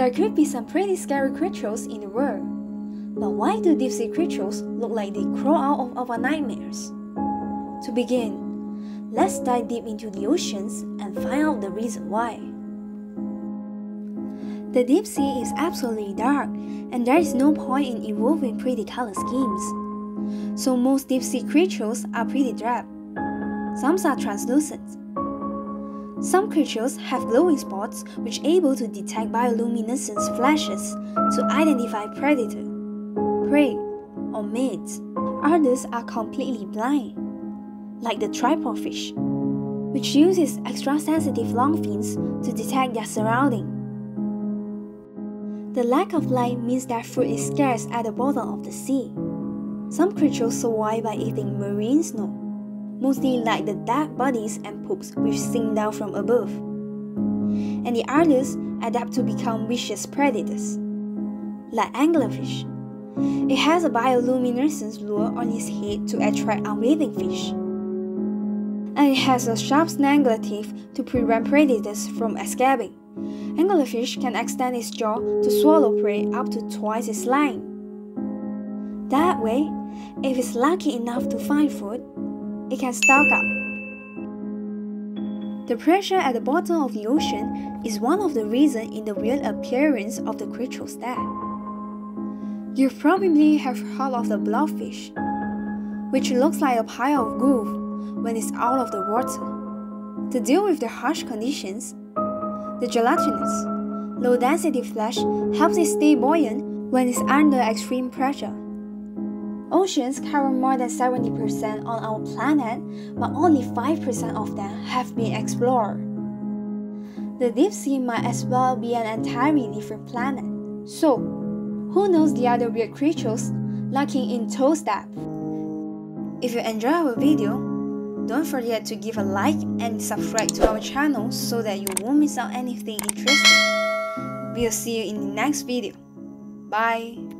There could be some pretty scary creatures in the world, but why do deep sea creatures look like they crawl out of our nightmares? To begin, let's dive deep into the oceans and find out the reason why. The deep sea is absolutely dark, and there is no point in evolving pretty color schemes. So most deep sea creatures are pretty drab. Some are translucent. Some creatures have glowing spots which able to detect bioluminescence flashes to identify predator, prey, or mates. Others are completely blind, like the tripod fish, which uses extra-sensitive long fins to detect their surroundings. The lack of light means that food is scarce at the bottom of the sea. Some creatures survive by eating marine snow, mostly like the dead bodies and poops which sink down from above. And the others adapt to become vicious predators, like anglerfish. It has a bioluminescent lure on its head to attract unwitting fish. And it has a sharp snaggleteeth to prevent predators from escaping. Anglerfish can extend its jaw to swallow prey up to twice its length. That way, if it's lucky enough to find food, it can stock up. The pressure at the bottom of the ocean is one of the reasons in the weird appearance of the creature's death. You probably have heard of the blobfish, which looks like a pile of goo when it's out of the water. To deal with the harsh conditions, the gelatinous, low-density flesh helps it stay buoyant when it's under extreme pressure. Oceans cover more than 70% on our planet, but only 5% of them have been explored. The deep sea might as well be an entirely different planet. So, who knows the other weird creatures lurking in toes depth? If you enjoy our video, don't forget to give a like and subscribe to our channel so that you won't miss out anything interesting. We'll see you in the next video. Bye!